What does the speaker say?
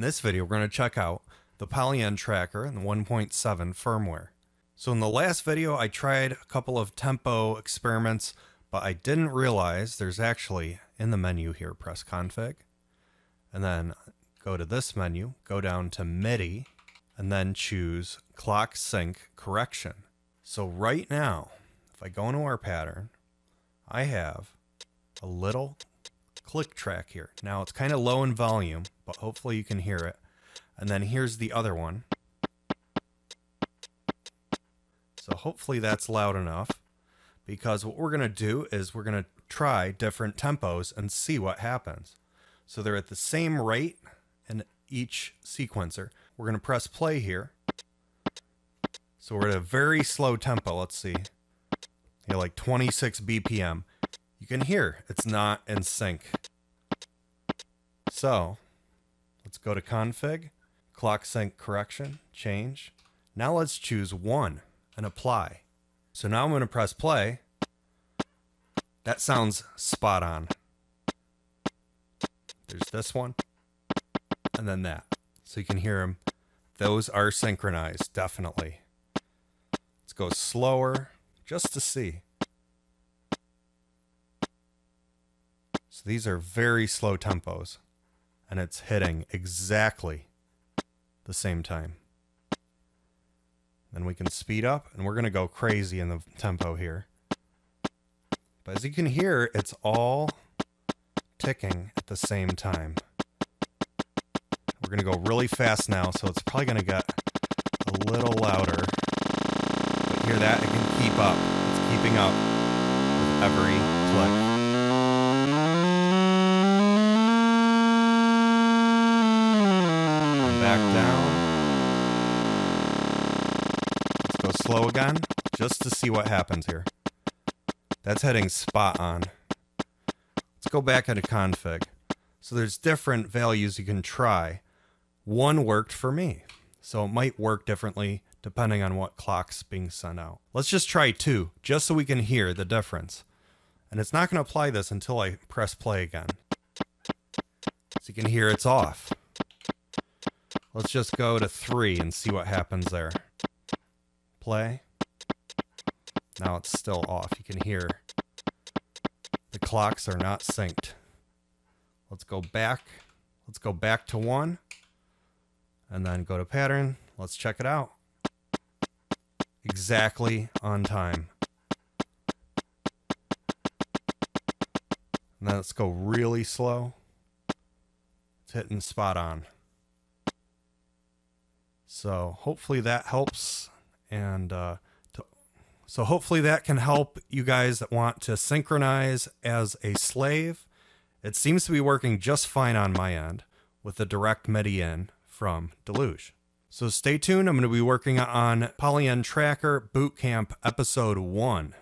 this video, we're going to check out the Polyend tracker and the 1.7 firmware. So in the last video, I tried a couple of tempo experiments, but I didn't realize there's actually in the menu here, press config, and then go to this menu, go down to MIDI, and then choose clock sync correction. So right now, if I go into our pattern, I have a little click track here. Now it's kind of low in volume, but hopefully you can hear it. And then here's the other one. So hopefully that's loud enough because what we're going to do is we're going to try different tempos and see what happens. So they're at the same rate in each sequencer. We're going to press play here. So we're at a very slow tempo. Let's see. Yeah, like 26 BPM. You can hear it's not in sync. So let's go to config, clock sync correction, change. Now let's choose one and apply. So now I'm going to press play. That sounds spot on. There's this one and then that. So you can hear them. Those are synchronized, definitely. Let's go slower just to see. So these are very slow tempos, and it's hitting exactly the same time. Then we can speed up, and we're going to go crazy in the tempo here. But as you can hear, it's all ticking at the same time. We're going to go really fast now, so it's probably going to get a little louder. But hear that? It can keep up. It's keeping up with every click. Back mm. down. Let's go slow again, just to see what happens here. That's heading spot on. Let's go back into config. So there's different values you can try. One worked for me, so it might work differently depending on what clock's being sent out. Let's just try two, just so we can hear the difference. And it's not going to apply this until I press play again. So you can hear it's off. Let's just go to three and see what happens there. Play. Now it's still off. You can hear the clocks are not synced. Let's go back. Let's go back to one and then go to pattern. Let's check it out. Exactly on time. And then let's go really slow. It's hitting spot on. So hopefully that helps. And uh, to, so hopefully that can help you guys that want to synchronize as a slave. It seems to be working just fine on my end with the direct MIDI in from Deluge. So stay tuned. I'm going to be working on Polyend Tracker Bootcamp Episode 1.